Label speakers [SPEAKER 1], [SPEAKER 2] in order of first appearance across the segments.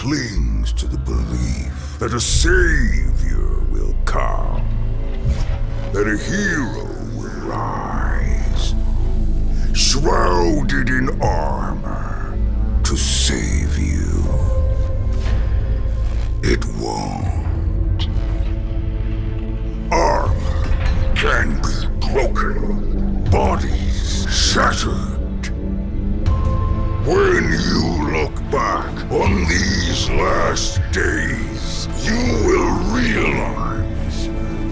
[SPEAKER 1] clings to the belief that a savior will come, that a hero will rise, shrouded in armor, to save you. It won't. Armor can be broken, bodies shattered. On these last days, you will realize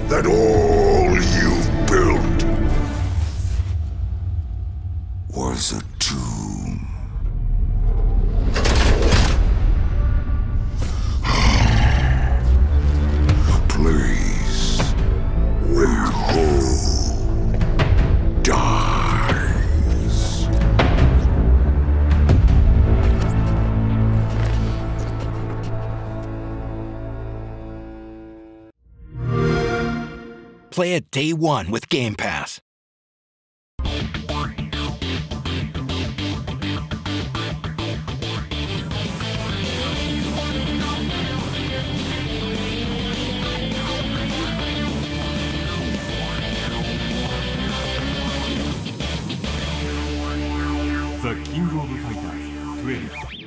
[SPEAKER 1] that all you've built was a tomb.
[SPEAKER 2] Play it day one with Game Pass. The King of Fighters 12